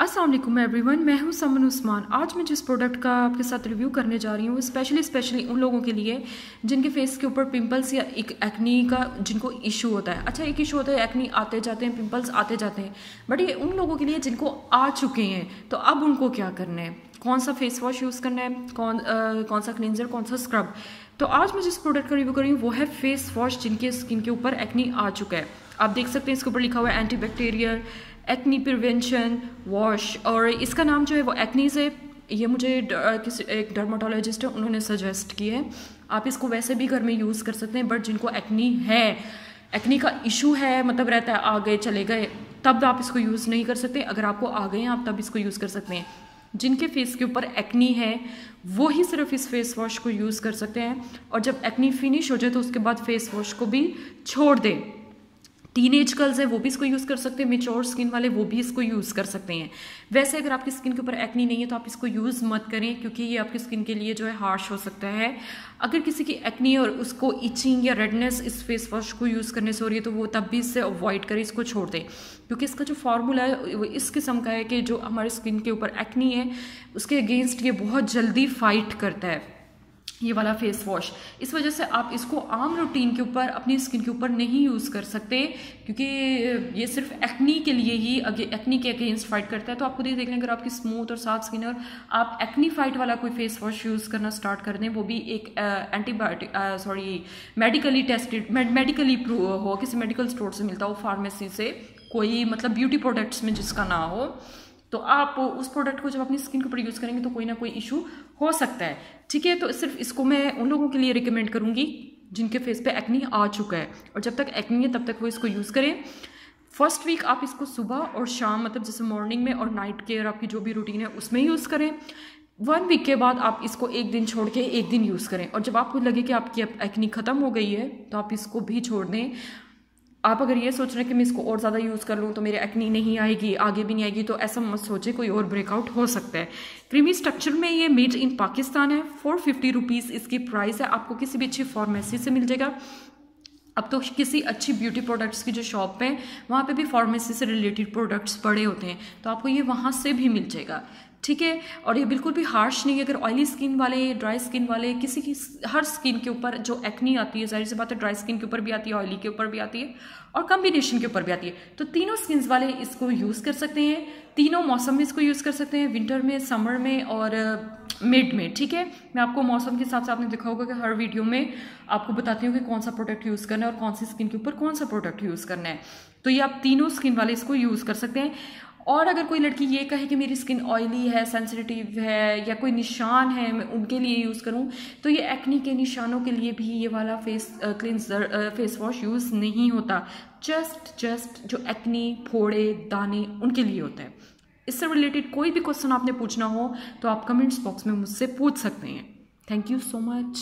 Aslam everyone मैं हूँ समन उस्मान आज मैं जिस प्रोडक्ट का आपके साथ रिव्यू करने जा रही हूँ स्पेशली स्पेशली उन लोगों के लिए जिनके फेस के ऊपर पिंपल्स या एक एक्नी का जिनको इशू होता है। अच्छा एक इशू होता है एक्नी आते जाते हैं पिंपल्स आते जाते हैं। बट ये उन लोगों के लिए जिनको आ चुके हैं तो अब उनको क्या करना है? कौन सा फेस वॉश यूज़ करना है? कौन आ, कौन सा क्लिनजर कौन सा स्क्रब तो आज मैं जिस प्रोडक्ट का रिव्यू कर रही हूँ वो है फेस वॉश जिनके स्किन के ऊपर एक्नी आ चुका है। आप देख सकते हैं इसके ऊपर लिखा हुआ है एंटी एक्नी प्रिवेंशन वॉश और इसका नाम जो है वो एक्नीज है ये मुझे किसी, एक डर्माटोलॉजिस्ट है उन्होंने सजेस्ट किया है। आप इसको वैसे भी घर में यूज़ कर सकते हैं बट जिनको एक्नी है एक्नी का इशू है मतलब रहता है आ गए चले गए, तब आप इसको यूज़ नहीं कर सकते। अगर आपको आ गए हैं, आप तब इसको यूज़ कर सकते हैं। जिनके फेस के ऊपर एक्नी है, वो ही सिर्फ़ इस फेस वॉश को यूज़ कर सकते हैं, और जब एक्नी फिनिश हो जाए तो उसके बाद फेस वॉश को भी छोड़ दें। टीनेज गर्ल्स है, वो भी इसको यूज़ कर सकते हैं मेच्योर स्किन वाले वो भी इसको यूज़ कर सकते हैं। वैसे अगर आपकी स्किन के ऊपर एक्नी नहीं है तो आप इसको यूज़ मत करें, क्योंकि ये आपकी स्किन के लिए जो है हार्श हो सकता है। अगर किसी की एक्नी और उसको इचिंग या रेडनेस इस फेस वॉश को यूज़ करने से हो रही है तो वो तब भी इससे अवॉइड करें, इसको छोड़ दें। क्योंकि इसका जो फार्मूला है, वो इस किस्म का है कि जो हमारे स्किन के ऊपर एक्नी है, उसके अगेंस्ट ये बहुत जल्दी फाइट करता है। ये वाला फेस वॉश इस वजह से आप इसको आम रूटीन के ऊपर, अपनी स्किन के ऊपर नहीं यूज़ कर सकते, क्योंकि, ये सिर्फ़ एक्नी के लिए ही एक्नी के अगेंस्ट फाइट करता है। तो आपको देख लें अगर आपकी स्मूथ और साफ़ स्किन है और आप एक्नी फाइट वाला कोई फेस वॉश यूज़ करना स्टार्ट कर दें, वो भी एक antibiotic sorry medically tested medically हो, किसी मेडिकल स्टोर से मिलता हो फार्मेसी से, कोई मतलब ब्यूटी प्रोडक्ट्स में जिसका ना हो। तो आप उस प्रोडक्ट को जब अपनी स्किन के ऊपर यूज़ करेंगे तो कोई ना कोई इशू हो सकता है। ठीक है तो सिर्फ़ इसको मैं उन लोगों के लिए रिकमेंड करूँगी जिनके फेस पे एक्नी आ चुका है। और जब तक एक्नी है, तब तक वो इसको यूज़ करें। फ़र्स्ट वीक आप इसको सुबह और शाम मतलब जैसे मॉर्निंग में और नाइट केयर आपकी जो भी रूटीन है, उसमें यूज़ करें। वन वीक के बाद आप इसको एक दिन छोड़ के एक दिन यूज़ करें। और जब आपको लगे कि आपकी एक्नी ख़त्म हो गई है तो आप इसको भी छोड़ दें। आप अगर ये सोच रहे हैं कि मैं इसको और ज़्यादा यूज़ कर लूँ तो मेरे एक्नी नहीं आएगी, आगे भी नहीं आएगी तो ऐसा मत सोचे कोई और ब्रेकआउट हो सकता है। क्रीमी स्ट्रक्चर में ये मेड इन पाकिस्तान है फोर फिफ्टी रुपीज़ इसकी प्राइस है, आपको किसी भी अच्छी फार्मेसी से मिल जाएगा। अब तो किसी अच्छी ब्यूटी प्रोडक्ट्स की जो शॉप है, वहाँ पे भी फार्मेसी से रिलेटेड प्रोडक्ट्स पड़े होते हैं तो आपको ये वहाँ से भी मिल जाएगा। ठीक है? और ये बिल्कुल भी हार्श नहीं है। अगर ऑयली स्किन वाले ड्राई स्किन वाले, किसी की हर स्किन के ऊपर जो एक्नी आती है, ज़ाहिर सी बात है ड्राई स्किन के ऊपर भी आती है ऑयली के ऊपर भी आती है और कम्बिनेशन के ऊपर भी आती है। तो तीनों स्किन वाले इसको यूज़ कर सकते हैं। तीनों मौसम में इसको यूज़ कर सकते हैं। विंटर में समर में और मिड में, ठीक है? मैं आपको मौसम के हिसाब से आपने देखा होगा कि हर वीडियो में आपको बताती हूँ कि कौन सा प्रोडक्ट यूज़ करना है और कौन सी स्किन के ऊपर कौन सा प्रोडक्ट यूज़ करना है। तो ये आप तीनों स्किन वाले इसको यूज़ कर सकते हैं। और अगर कोई लड़की ये कहे कि मेरी स्किन ऑयली है सेंसिटिव है या कोई निशान है, मैं उनके लिए यूज़ करूँ तो ये एक्नी के निशानों के लिए भी ये वाला face cleanser face wash use नहीं होता। जस्ट जस्ट जो एक्नी फोड़े, दाने उनके लिए होता है। इससे रिलेटेड कोई भी क्वेश्चन आपने पूछना हो तो आप कमेंट्स बॉक्स में मुझसे पूछ सकते हैं। Thank you so much